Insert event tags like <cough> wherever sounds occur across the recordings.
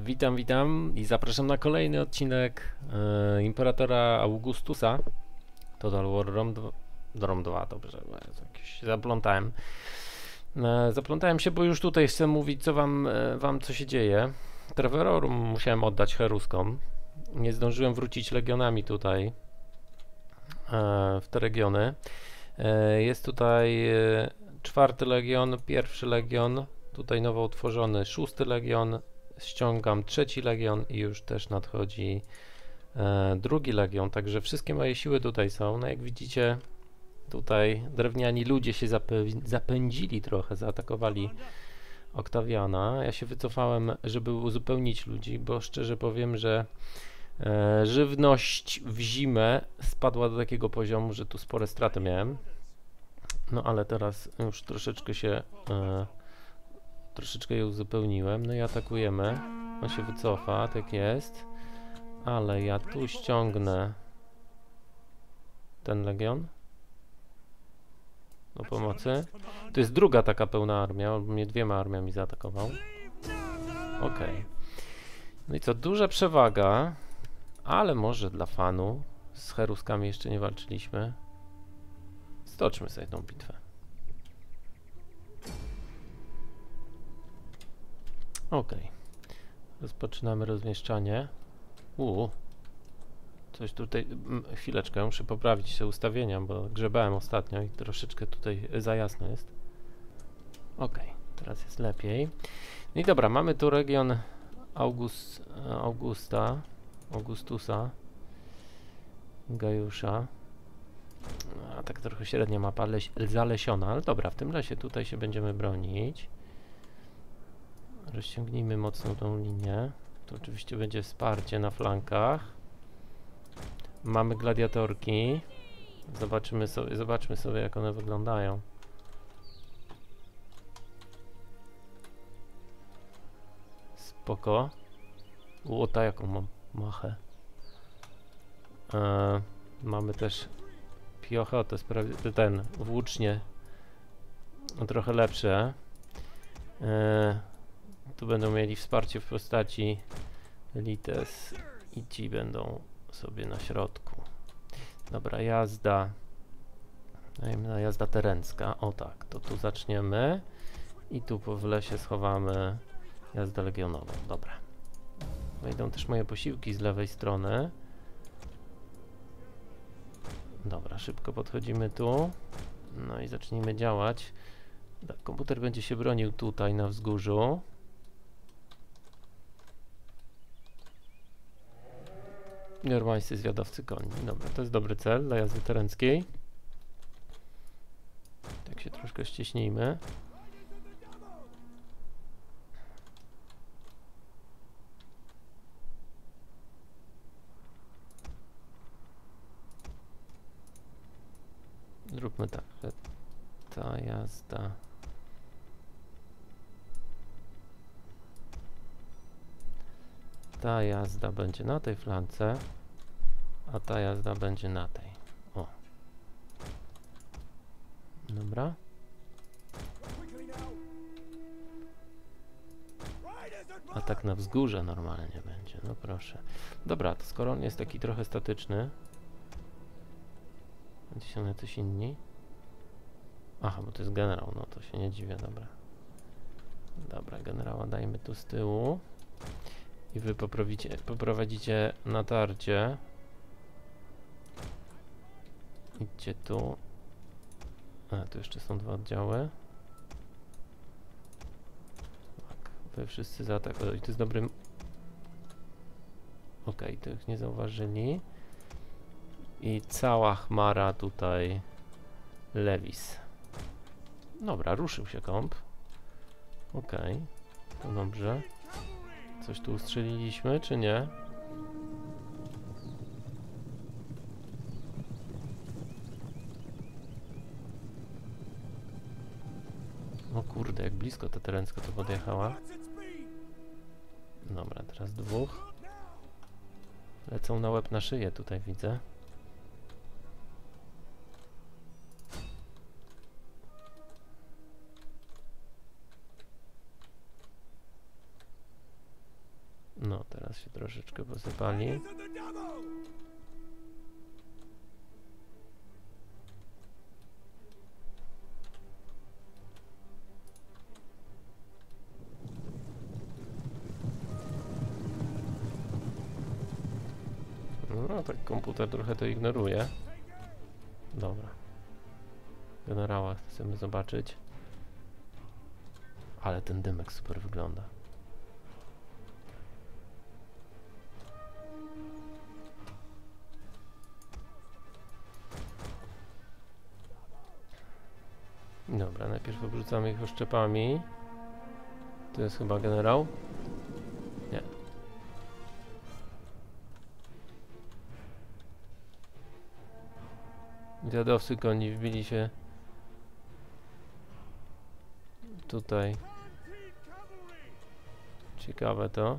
Witam, witam i zapraszam na kolejny odcinek e, Imperatora Augustusa. Total War Rom 2, Rom 2 dobrze, jakiś zaplątałem. E, zaplątałem się, bo już tutaj chcę mówić, co wam, e, wam co się dzieje. Treverorum musiałem oddać Heruskom. Nie zdążyłem wrócić legionami tutaj e, w te regiony. E, jest tutaj e, czwarty legion, pierwszy legion, tutaj nowo utworzony szósty legion, ściągam trzeci legion i już też nadchodzi e, drugi legion, także wszystkie moje siły tutaj są. No jak widzicie, tutaj drewniani ludzie się zape- zapędzili trochę, zaatakowali Oktawiana. Ja się wycofałem, żeby uzupełnić ludzi, bo szczerze powiem, że e, żywność w zimę spadła do takiego poziomu, że tu spore straty miałem. No ale teraz już troszeczkę się e, troszeczkę je uzupełniłem. No i atakujemy. On się wycofa, tak jest. Ale ja tu ściągnę ten legion do pomocy. To jest druga taka pełna armia, on mnie dwiema armiami zaatakował. Okej. No i co, duża przewaga, ale może dla fanu. Z heruskami jeszcze nie walczyliśmy. Stoczmy sobie tą bitwę. Ok. Rozpoczynamy rozmieszczanie. Uuu. Coś tutaj... Chwileczkę, muszę poprawić te ustawienia, bo grzebałem ostatnio i troszeczkę tutaj za jasno jest. Ok, teraz jest lepiej. No i dobra, mamy tu region August, Augusta, Augustusa, Gajusza. A tak trochę średnia mapa zalesiona, ale dobra, w tym lesie tutaj się będziemy bronić. Rozciągnijmy mocno tą linię. To oczywiście będzie wsparcie na flankach. Mamy gladiatorki. Zobaczymy sobie, zobaczmy sobie jak one wyglądają. Spoko. Łota jaką mam machę. E, mamy też piocha, to jest prawie ten włócznie no, trochę lepsze. E, tu będą mieli wsparcie w postaci Lites i ci będą sobie na środku. Dobra, jazda. Najemna jazda terencka. O tak, to tu zaczniemy. I tu w lesie schowamy jazdę legionową. Dobra. Wejdą też moje posiłki z lewej strony. Dobra, szybko podchodzimy tu. No i zacznijmy działać. Tak, komputer będzie się bronił tutaj na wzgórzu. Germańscy zwiadowcy koni. Dobra, to jest dobry cel dla jazdy terenckiej. Tak się troszkę ścieśnijmy. Zróbmy tak, że ta jazda ta jazda będzie na tej flance, a ta jazda będzie na tej. O. Dobra. A tak na wzgórze normalnie będzie, no proszę. Dobra, to skoro on jest taki trochę statyczny, będzie się na coś inni. Aha, bo to jest generał, no to się nie dziwię, dobra. Dobra, generała dajmy tu z tyłu. I wy poprowadzicie natarcie. Idźcie tu. A, tu jeszcze są dwa oddziały. Tak, wy wszyscy zaatakują. I to jest dobrym... Okej, okay, tych nie zauważyli. I cała chmara tutaj Lewis. Dobra, ruszył się kąp. Okej, okay, to dobrze. Coś tu ustrzeliliśmy, czy nie? O kurde, jak blisko ta terencka to podjechała. Dobra, teraz dwóch. Lecą na łeb na szyję, tutaj widzę. No, teraz się troszeczkę posypali. No, tak komputer trochę to ignoruje. Dobra. Generała chcemy zobaczyć. Ale ten dymek super wygląda. Najpierw obrzucamy ich oszczepami. To jest chyba generał. Nie. Dziadowcy koni wbili się tutaj. Ciekawe to.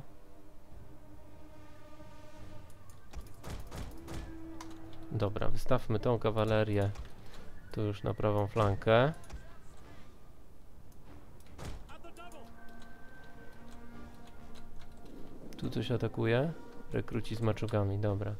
Dobra, wystawmy tą kawalerię tu już na prawą flankę. Tu coś atakuje? Rekruci z maczugami, dobra.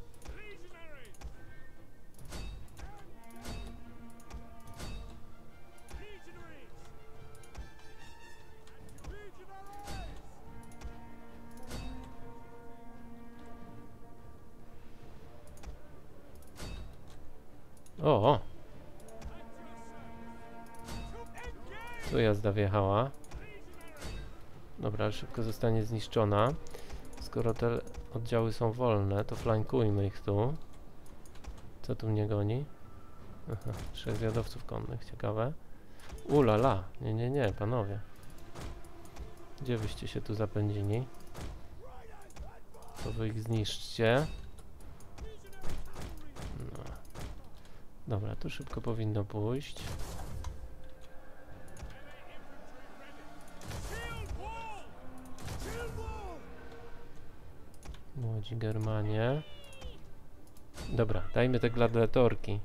O! Tu jazda wjechała. Dobra, szybko zostanie zniszczona. Skoro te oddziały są wolne, to flankujmy ich tu. Co tu mnie goni? Aha, trzech zwiadowców konnych, ciekawe. Ulala, nie, nie, nie, panowie. Gdzie wyście się tu zapędzili? To wy ich zniszczcie. No. Dobra, tu szybko powinno pójść. Młodzi Germanie. Dobra, dajmy te gladiatorki.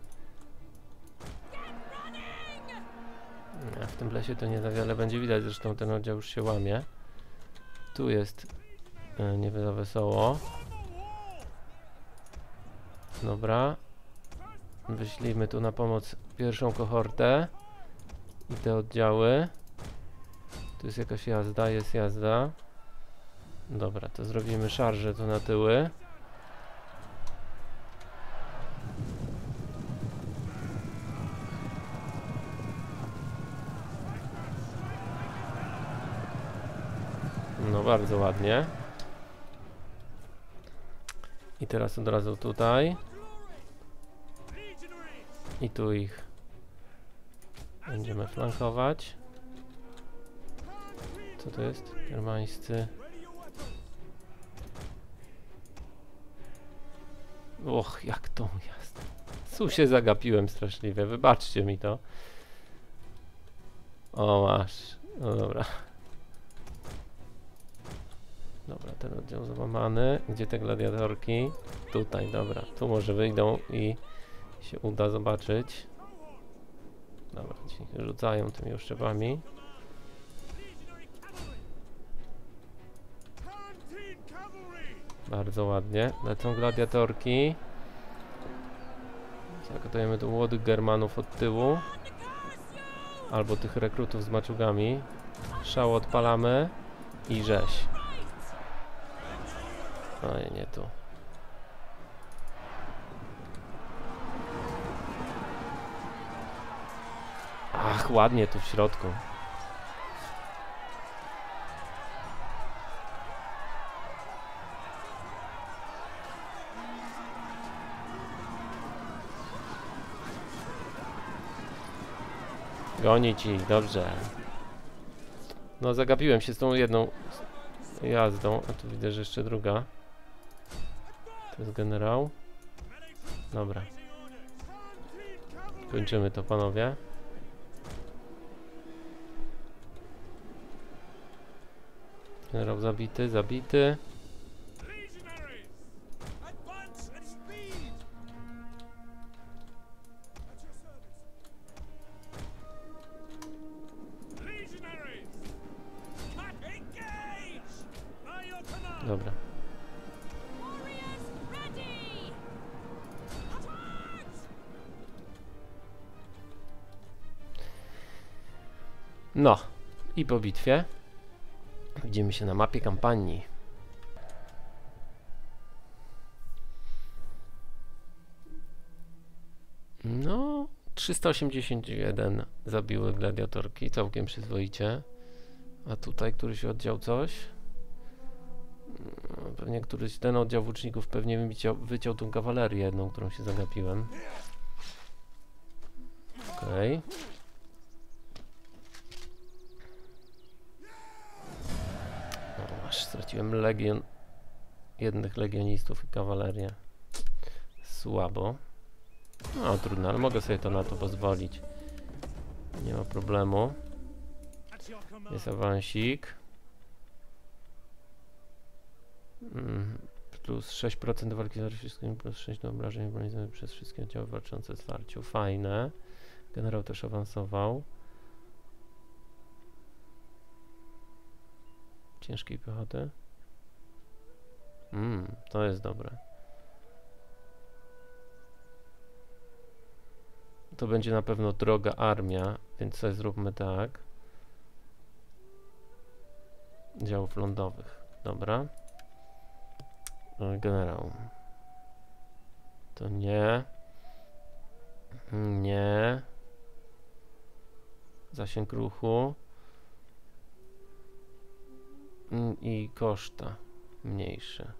Nie, w tym lesie to nie za wiele będzie widać, zresztą ten oddział już się łamie. Tu jest e, nie za wesoło. Dobra. Wyślijmy tu na pomoc pierwszą kohortę i te oddziały. Tu jest jakaś jazda, jest jazda. Dobra, to zrobimy szarże tu na tyły. No bardzo ładnie. I teraz od razu tutaj. I tu ich będziemy flankować. Co to jest? Germańscy. Och, jak to jest. Tu się zagapiłem straszliwie, wybaczcie mi to. O, masz. No dobra. Dobra, ten oddział załamany. Gdzie te gladiatorki? Tutaj, dobra. Tu może wyjdą i się uda zobaczyć. Dobra, ci rzucają tymi oszczepami. Bardzo ładnie. Lecą gladiatorki. Zakotujemy tu młodych Germanów od tyłu. Albo tych rekrutów z maczugami. Szał odpalamy. I rzeź. Oj, nie tu. Ach, ładnie tu w środku. Gonić ich, dobrze. No zagapiłem się z tą jedną jazdą, a tu widzę, że jeszcze druga. To jest generał. Dobra. Kończymy to, panowie. Generał zabity, zabity. Dobra. No, i po bitwie widzimy się na mapie kampanii. No, 381 zabiły gladiatorki, całkiem przyzwoicie. A tutaj któryś oddział coś? No, Pewnie któryś, ten oddział włóczników pewnie wyciął, wyciął tą kawalerię jedną, którą się zagapiłem. Okej. O, aż straciłem legion, jednych legionistów i kawalerię. Słabo. No trudno, ale mogę sobie to na to pozwolić. Nie ma problemu. Jest awansik. Mm, plus 6% walki z wszystkimi, plus 6 do obrażeń bronizonych przez wszystkie oddziały walczące z warciu. Fajne. Generał też awansował. Ciężkiej piechoty. Mm, to jest dobre. To będzie na pewno droga armia, więc sobie zróbmy tak. Działów lądowych. Dobra. E, Generał. To nie. Nie. Zasięg ruchu. Mm, I koszta mniejsze.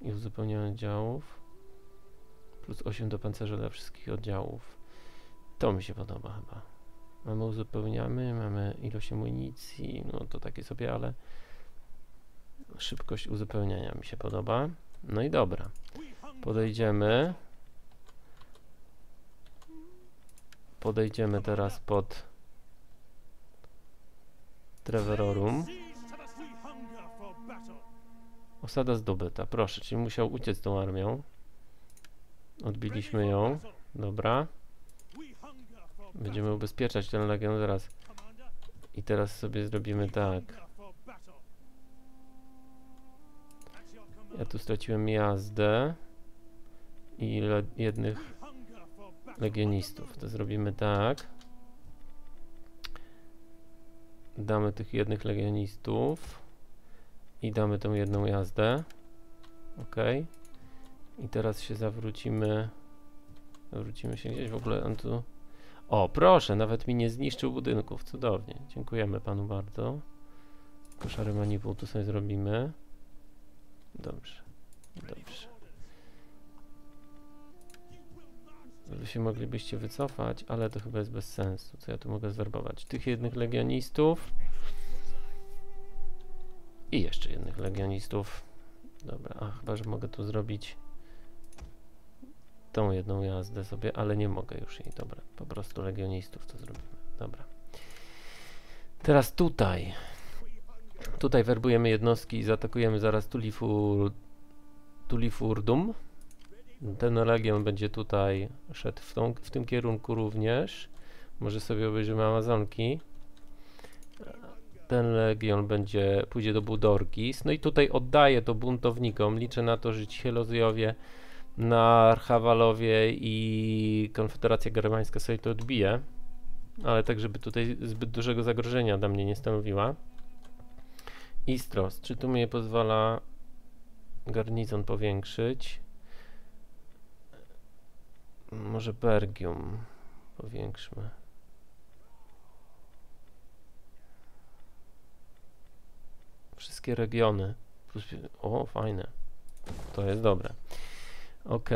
I uzupełnienie działów. Plus 8 do pancerza dla wszystkich oddziałów. To mi się podoba chyba. Mamy uzupełniamy, mamy ilość amunicji, no to takie sobie, ale szybkość uzupełniania mi się podoba. No i dobra. Podejdziemy. Podejdziemy teraz pod Treverorum. Osada zdobyta, proszę, czyli musiał uciec tą armią. Odbiliśmy ją. Dobra. Będziemy ubezpieczać ten legion zaraz. I teraz sobie zrobimy tak. Ja tu straciłem jazdę i le jednych legionistów. To zrobimy tak. Damy tych jednych legionistów i damy tą jedną jazdę. Ok. I teraz się zawrócimy. Zawrócimy się gdzieś w ogóle. On tu. O, proszę, nawet mi nie zniszczył budynków. Cudownie. Dziękujemy panu bardzo. Koszary manipul tu sobie zrobimy. Dobrze. Dobrze. Wy się moglibyście wycofać, ale to chyba jest bez sensu. Co ja tu mogę zwerbować? Tych jednych legionistów. I jeszcze jednych legionistów. Dobra, a chyba, że mogę tu zrobić tą jedną jazdę sobie, ale nie mogę już jej. Dobra, po prostu legionistów to zrobimy. Dobra. Teraz tutaj. Tutaj werbujemy jednostki i zaatakujemy zaraz Tulifur, Tulifurdum. Ten legion będzie tutaj szedł w, tą, w tym kierunku również. Może sobie obejrzymy Amazonki. Ten legion będzie, pójdzie do Budorkis. No i tutaj oddaję to buntownikom. Liczę na to, że ci na Archawalowie i Konfederacja Germańska sobie to odbije. Ale tak, żeby tutaj zbyt dużego zagrożenia dla mnie nie stanowiła. Istros, czy tu mnie pozwala garnizon powiększyć? Może Bergium powiększmy. Wszystkie regiony. O, fajne. To jest dobre. Ok.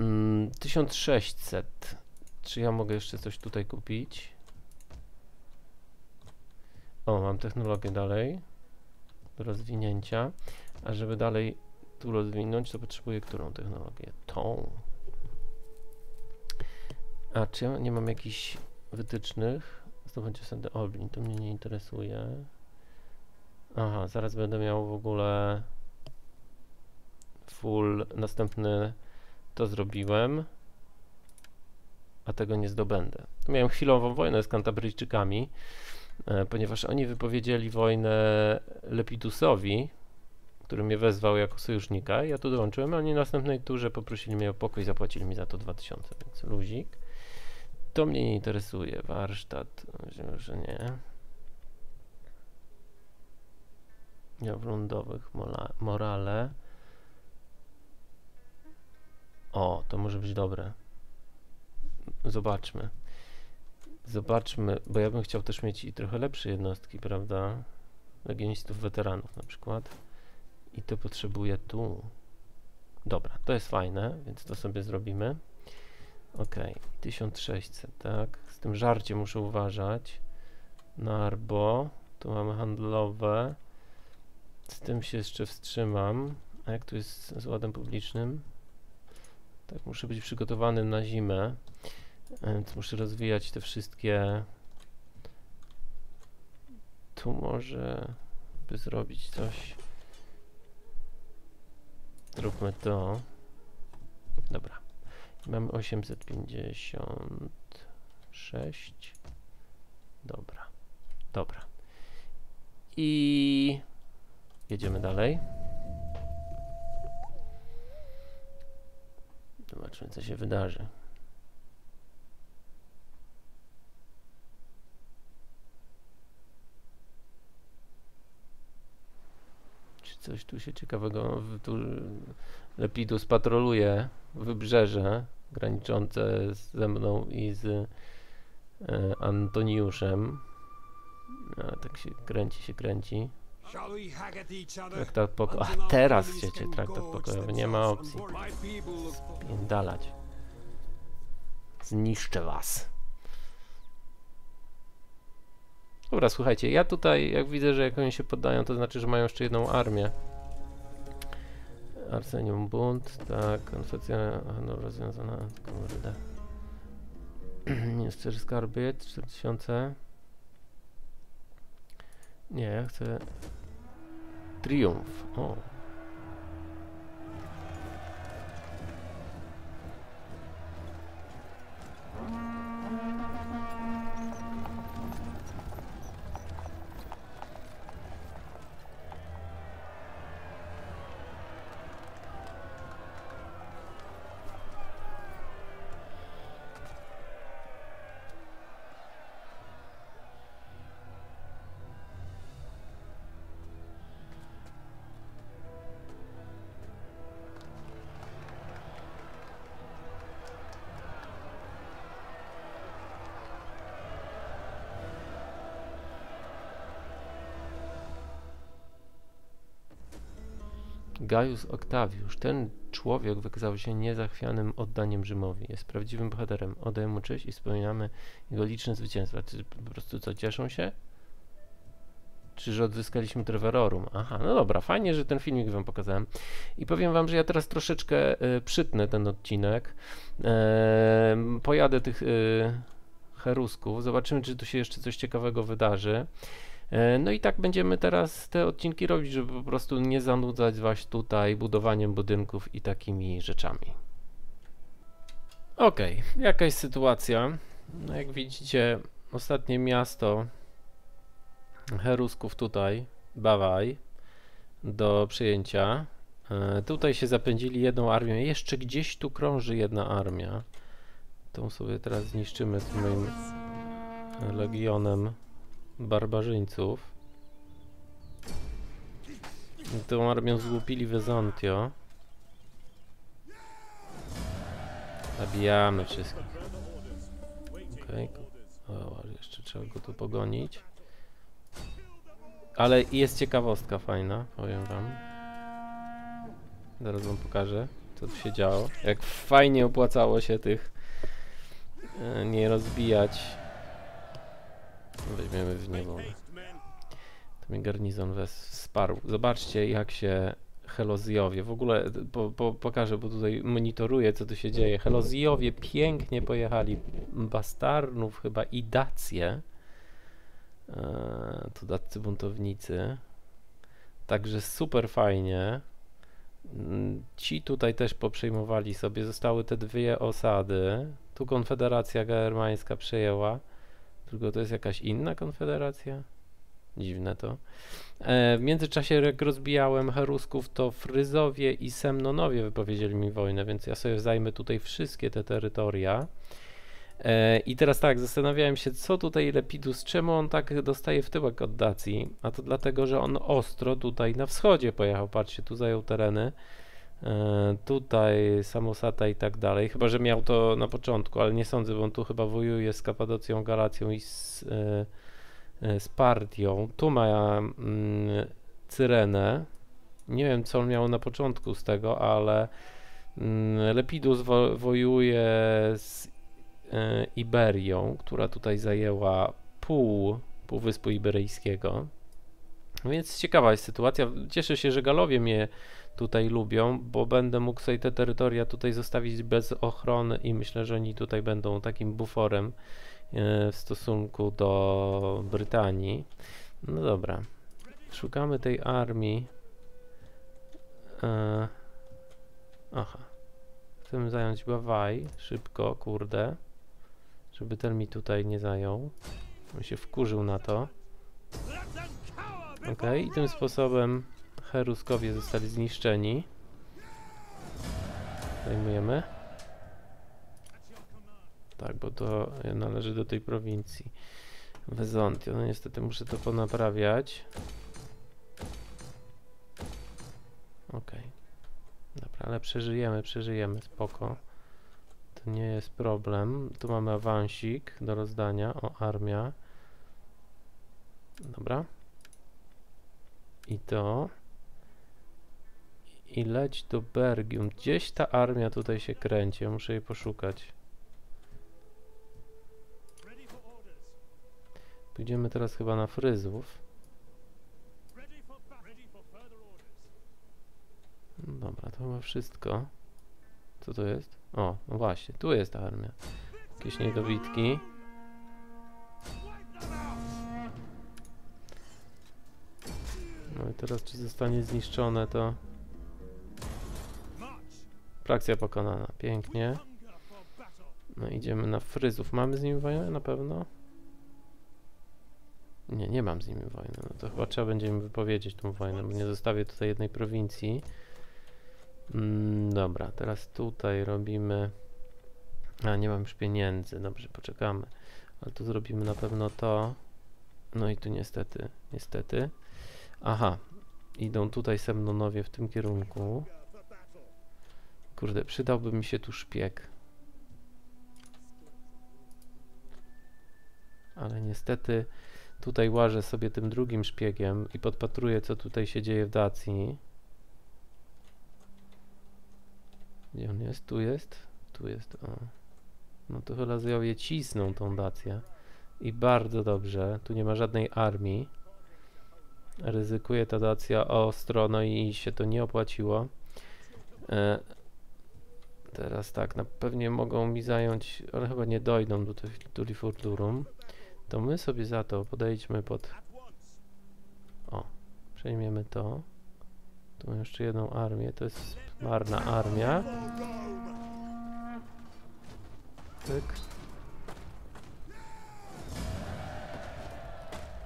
Mm, 1600. Czy ja mogę jeszcze coś tutaj kupić? O, mam technologię dalej do rozwinięcia. A żeby dalej tu rozwinąć, to potrzebuję którą technologię? Tą. A czy ja nie mam jakichś wytycznych? Zdobędzie sobie Olbin, to mnie nie interesuje. Aha, zaraz będę miał w ogóle full następny to zrobiłem, a tego nie zdobędę. Miałem chwilową wojnę z Kantabryjczykami, ponieważ oni wypowiedzieli wojnę Lepidusowi, który mnie wezwał jako sojusznika. Ja tu dołączyłem, a oni w następnej turze poprosili mnie o pokój zapłacili mi za to 2000, więc luzik. to mnie nie interesuje. Warsztat, że nie. Dział lądowych, mola- morale. O, to może być dobre. Zobaczmy. Zobaczmy, bo ja bym chciał też mieć i trochę lepsze jednostki, prawda? Legionistów weteranów na przykład. I to potrzebuję tu. Dobra, to jest fajne, więc to sobie zrobimy. Ok, 1600, tak. Z tym żarciem muszę uważać. Narbo, tu mamy handlowe. Z tym się jeszcze wstrzymam. A jak tu jest z ładem publicznym? Tak, muszę być przygotowany na zimę. Więc muszę rozwijać te wszystkie. Tu może by zrobić coś. Zróbmy to. Dobra. Mamy 856. Dobra. Dobra. I jedziemy dalej. Zobaczmy, co się wydarzy. Coś tu się ciekawego... Tu Lepidus patroluje wybrzeże graniczące ze mną i z e, Antoniuszem. A, tak się kręci, się kręci. Traktat pokojowy. A teraz chcecie traktat pokojowy. Nie ma opcji. Spiędalać. Zniszczę was. Dobra, słuchajcie, ja tutaj, jak widzę, że jak oni się poddają, to znaczy, że mają jeszcze jedną armię. Arsenium Bunt, tak, konfekcja handlowa rozwiązana, kurde. <clears throat> Minister skarby, 4000. Nie, ja chcę... Triumf, o. Gaius Octavius, ten człowiek wykazał się niezachwianym oddaniem Rzymowi. Jest prawdziwym bohaterem. Oddajemy mu cześć i wspominamy jego liczne zwycięstwa. Czy po prostu co, cieszą się? Czy że odzyskaliśmy Treverorum? Aha, no dobra, fajnie, że ten filmik wam pokazałem. I powiem wam, że ja teraz troszeczkę y, przytnę ten odcinek. Em, pojadę tych y, herusków, zobaczymy, czy tu się jeszcze coś ciekawego wydarzy. E, No i tak będziemy teraz te odcinki robić, żeby po prostu nie zanudzać was tutaj budowaniem budynków i takimi rzeczami. Okej, jakaś sytuacja. No jak widzicie, ostatnie miasto Herusków tutaj, Bawaj, do przyjęcia. E, Tutaj się zapędzili jedną armią. Jeszcze gdzieś tu krąży jedna armia. Tą sobie teraz zniszczymy tym moim legionem barbarzyńców. Tą armią złupili Wezontio. Zabijamy wszystkich. Okej. O, jeszcze trzeba go tu pogonić. Ale jest ciekawostka fajna, powiem wam. Zaraz wam pokażę, co tu się działo. Jak fajnie opłacało się tych e, nie rozbijać. Weźmiemy w niewolę. To mi garnizon wes wsparł. Zobaczcie, jak się Helozjowie, w ogóle po, po, pokażę, bo tutaj monitoruję, co tu się dzieje. Helozjowie pięknie pojechali. Bastarnów chyba i Dację. Eee, to daccy buntownicy. Także super fajnie. Mm, Ci tutaj też poprzejmowali sobie. Zostały te dwie osady. Tu Konfederacja Germańska przejęła. Tylko to jest jakaś inna konfederacja? Dziwne to. E, w międzyczasie jak rozbijałem Herusków, to Fryzowie i Semnonowie wypowiedzieli mi wojnę, więc ja sobie zajmę tutaj wszystkie te terytoria. E, I teraz tak, zastanawiałem się, co tutaj Lepidus, czemu on tak dostaje w tyłek od Dacji, a to dlatego, że on ostro tutaj na wschodzie pojechał, patrzcie, tu zajął tereny, tutaj Samosata i tak dalej, chyba, że miał to na początku, ale nie sądzę, bo on tu chyba wojuje z Kapadocją, Galacją i z, e, e, z Partią, tu ma mm, Cyrenę, nie wiem, co on miał na początku z tego, ale mm, Lepidus wo wojuje z e, Iberią, która tutaj zajęła pół Półwyspu Iberyjskiego. Więc ciekawa jest sytuacja. Cieszę się, że Galowie mnie tutaj lubią, bo będę mógł sobie te terytoria tutaj zostawić bez ochrony i myślę, że oni tutaj będą takim buforem e, w stosunku do Brytanii. No dobra. Szukamy tej armii. E, aha. Chcemy zająć Bawaj szybko, kurde. Żeby ten mi tutaj nie zajął. On się wkurzył na to. Ok, i tym sposobem Heruskowie zostali zniszczeni. Zajmujemy. Tak, bo to należy do tej prowincji. Wezontio, no niestety muszę to ponaprawiać. Okej. Dobra, ale przeżyjemy, przeżyjemy, spoko. To nie jest problem. Tu mamy awansik do rozdania. O, armia. Dobra. I to. I leć do Bergium. Gdzieś ta armia tutaj się kręci. Ja muszę jej poszukać. Pójdziemy teraz chyba na Fryzów. No Dobra, to chyba wszystko. Co to jest? O, no właśnie, tu jest ta armia. Jakieś niedobitki. No i teraz czy zostanie zniszczone to... Frakcja pokonana, pięknie. No idziemy na Fryzów. Mamy z nimi wojnę na pewno? Nie, nie mam z nimi wojny. No to chyba trzeba będzie wypowiedzieć tą wojnę, bo nie zostawię tutaj jednej prowincji. Mm, dobra, teraz tutaj robimy... A, nie mam już pieniędzy. Dobrze, poczekamy. Ale tu zrobimy na pewno to. No i tu niestety, niestety. Aha, idą tutaj Semnonowie w tym kierunku. Kurde, przydałby mi się tu szpieg. Ale niestety tutaj łażę sobie tym drugim szpiegiem i podpatruję, co tutaj się dzieje w Dacji. Gdzie on jest? Tu jest? Tu jest, o. No to chyba je cisną tą Dację. I bardzo dobrze. Tu nie ma żadnej armii. Ryzykuje ta Dacja ostro, no i się to nie opłaciło. Teraz tak, na pewnie mogą mi zająć, ale chyba nie dojdą do Tulifurdurum. To my sobie za to podejdźmy pod... O, przejmiemy to. Tu jeszcze jedną armię, to jest marna armia. Tyk.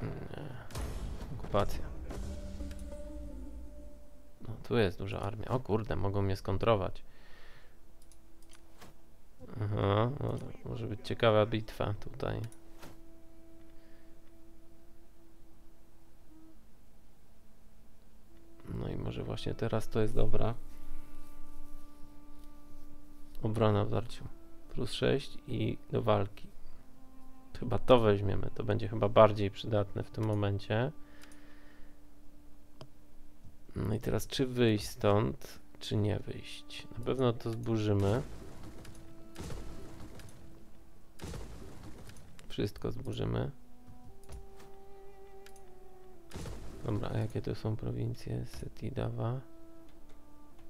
Nie. Okupacja. No, tu jest duża armia. O kurde, mogą mnie skontrować. Aha, no, może być ciekawa bitwa tutaj. No i może właśnie teraz to jest dobra. Obrona w darciu. Plus 6 i do walki. Chyba to weźmiemy. To będzie chyba bardziej przydatne w tym momencie. No i teraz czy wyjść stąd, czy nie wyjść? Na pewno to zburzymy. Wszystko zburzymy. Dobra, a jakie to są prowincje? Setidawa.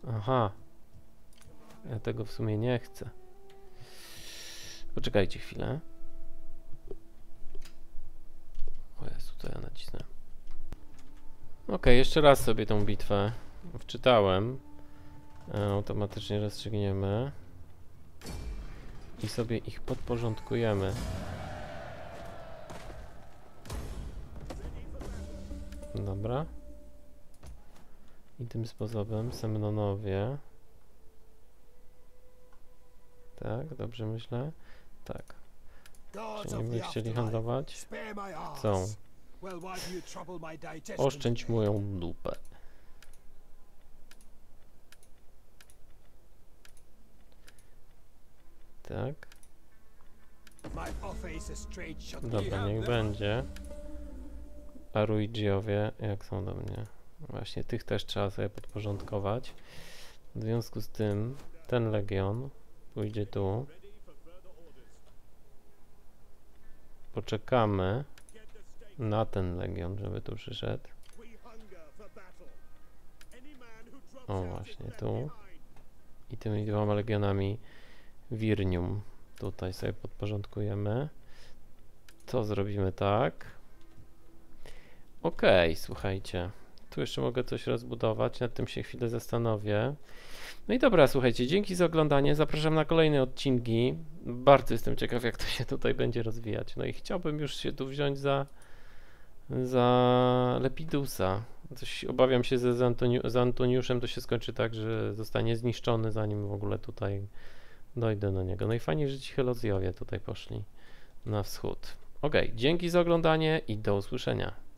Aha. Ja tego w sumie nie chcę. Poczekajcie chwilę. O Jezu, to ja nacisnę. Ok, jeszcze raz sobie tą bitwę wczytałem. E, automatycznie rozstrzygniemy. I sobie ich podporządkujemy. Dobra. I tym sposobem Semnonowie. Tak, dobrze myślę. Tak. Nie będziecie chcieli handlować? digestion Oszczędź moją dupę. Tak, dobra, niech będzie. A Ruigiowie, jak są do mnie? Właśnie tych też trzeba sobie podporządkować. W związku z tym ten legion pójdzie tu. Poczekamy na ten legion, żeby tu przyszedł. O, właśnie tu. I tymi dwoma legionami Wirnium tutaj sobie podporządkujemy. To zrobimy tak. Okej, słuchajcie. Tu jeszcze mogę coś rozbudować, nad tym się chwilę zastanowię. No i dobra, słuchajcie, dzięki za oglądanie. Zapraszam na kolejne odcinki. Bardzo jestem ciekaw, jak to się tutaj będzie rozwijać. No i chciałbym już się tu wziąć za, za Lepidusa. Coś obawiam się, że z, Antoni- z Antoniuszem to się skończy tak, że zostanie zniszczony, zanim w ogóle tutaj dojdę do niego. No i fajnie, że ci Helozjowie tutaj poszli na wschód. Okej, dzięki za oglądanie i do usłyszenia.